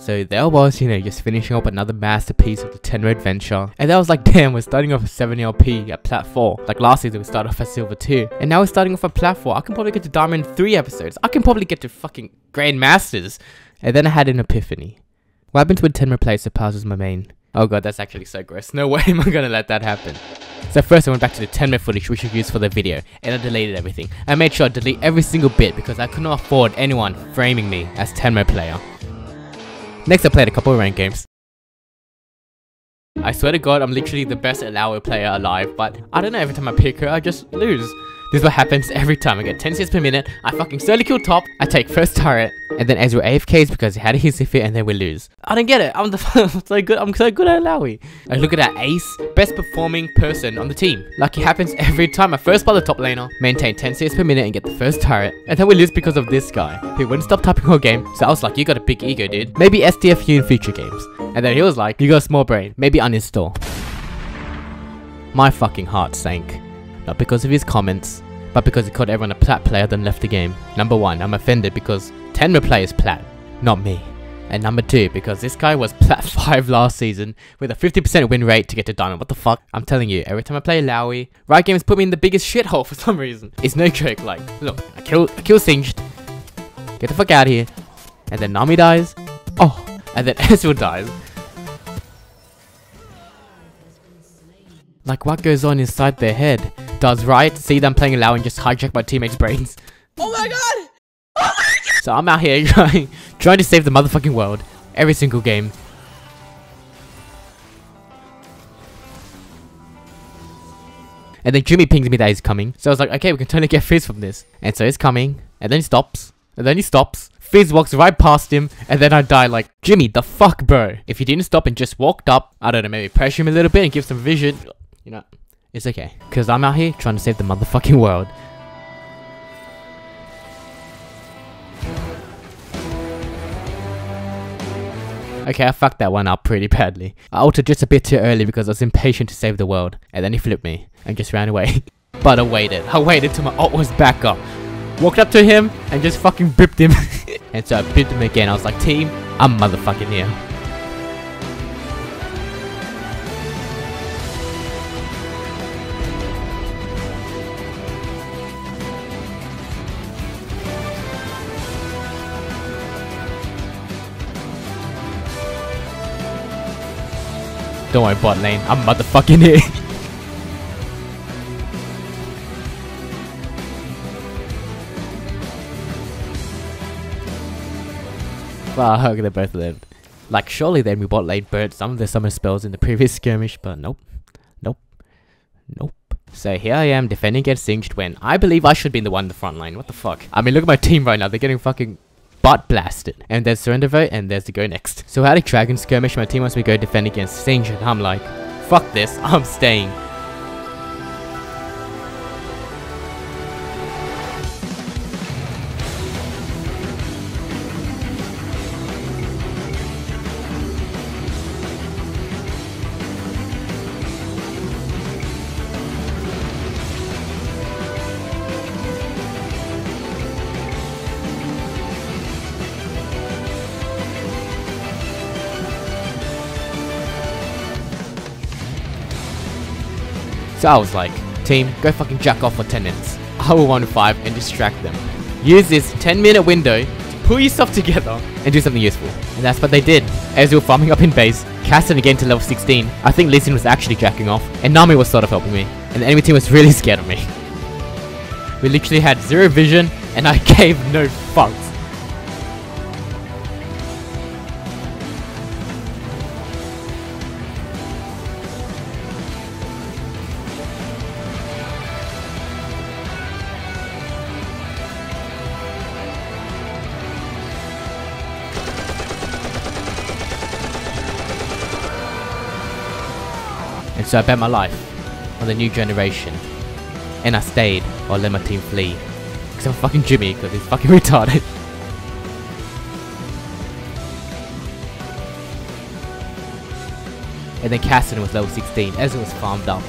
So there was, you know, just finishing up another masterpiece of the Tenmo adventure. And that was like, damn, we're starting off a 7 LP at Plat 4. Like last season we started off at Silver 2. And now we're starting off at Plat 4. I can probably get to Diamond 3 episodes. I can probably get to fucking Grandmasters. And then I had an epiphany. What happens when Tenmo plays surpasses my main? Oh god, that's actually so gross. No way am I gonna let that happen. So first I went back to the Tenmo footage we should use for the video, and I deleted everything. I made sure I delete every single bit because I could not afford anyone framing me as Tenmo player. Next I played a couple of ranked games. I swear to god I'm literally the best Illaoi player alive, but I don't know, every time I pick her I just lose. This is what happens every time. I get 10 CS per minute, I fucking slowly kill top, I take first turret, and then Ezreal AFKs because he had a hissy fit and then we lose. I don't get it. I'm the so good. I'm so good at Illaoi. Like look at that ace, best performing person on the team. Like it happens every time. I first spot the top laner, maintain 10 CS per minute and get the first turret, and then we lose because of this guy who wouldn't stop typing all game. So I was like, you got a big ego, dude. Maybe SDFU in future games. And then he was like, you got a small brain. Maybe uninstall. My fucking heart sank. Not because of his comments, but because he called everyone a plat player then left the game. Number one, I'm offended because Tenmo players plat, not me. And number two, because this guy was plat 5 last season with a 50% win rate to get to diamond. What the fuck? I'm telling you, every time I play Illaoi, Riot Games put me in the biggest shithole for some reason. It's no joke, like, look, I kill, I kill Singed, get the fuck out of here, and then Nami dies, oh, and then Ezreal dies. Like what goes on inside their head? Does Riot see them playing Illaoi and just hijack my teammates' brains? Oh my god! Oh my god! So I'm out here trying, trying to save the motherfucking world every single game. And then Jimmy pings me that he's coming. So I was like, okay, we can totally get Fizz from this. And so he's coming. And then he stops. And then he stops. Fizz walks right past him. And then I die like, Jimmy, the fuck, bro? If he didn't stop and just walked up, I don't know, maybe pressure him a little bit and give some vision. You know, it's okay. Because I'm out here trying to save the motherfucking world. Okay, I fucked that one up pretty badly. I altered just a bit too early because I was impatient to save the world. And then he flipped me and just ran away. but I waited. I waited till my ult was back up. Walked up to him and just fucking bipped him. and so I bipped him again. I was like, team, I'm motherfucking here. Don't worry, bot lane. I'm motherfucking here. Fuck, they're both dead. Like, surely then we bot lane burnt some of their summoner spells in the previous skirmish, but nope. Nope. Nope. So here I am defending against Singed when I believe I should be the one in the front line. What the fuck? I mean, look at my team right now. They're getting fucking butt blasted. And there's surrender vote and there's the go next. So how did Dragon skirmish? My team wants me go defend against and I'm like, fuck this, I'm staying. So I was like, team, go fucking jack off for 10 minutes. I will 1-5 and distract them. Use this 10 minute window to pull yourself together and do something useful. And that's what they did. As we were farming up in base, Casson again to level 16, I think Lee Sin was actually jacking off, and Nami was sort of helping me. And the enemy team was really scared of me. We literally had zero vision, and I gave no fucks. So I bet my life on the new generation. And I stayed or let my team flee. Because I'm fucking Jimmy, because he's fucking retarded. and then Casson was level 16, Ezra was farmed up.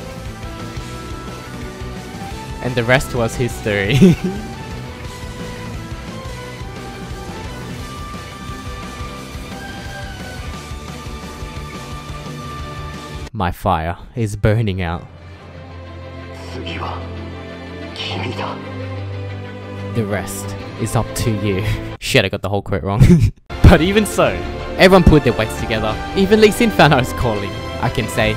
And the rest was history. My fire is burning out. The rest is up to you. Shit, I got the whole quote wrong. but even so, everyone put their weights together. Even Lee Sin calling. I can say,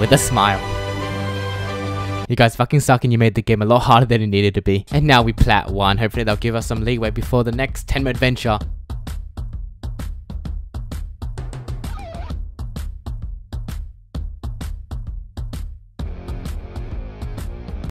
with a smile. You guys fucking suck and you made the game a lot harder than it needed to be. And now we plat 1, hopefully they'll give us some leeway before the next 10 adventure.